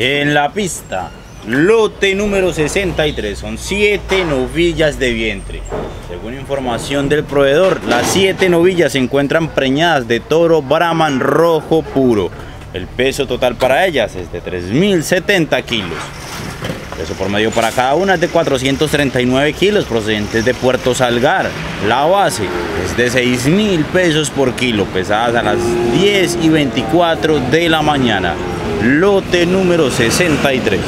En la pista, lote número 63, son 7 novillas de vientre. Según información del proveedor, las 7 novillas se encuentran preñadas de toro Brahman rojo puro. El peso total para ellas es de 3.070 kilos. El peso por medio para cada una es de 439 kilos procedentes de Puerto Salgar. La base es de 6 mil pesos por kilo, pesadas a las 10 y 24 de la mañana lote número 63.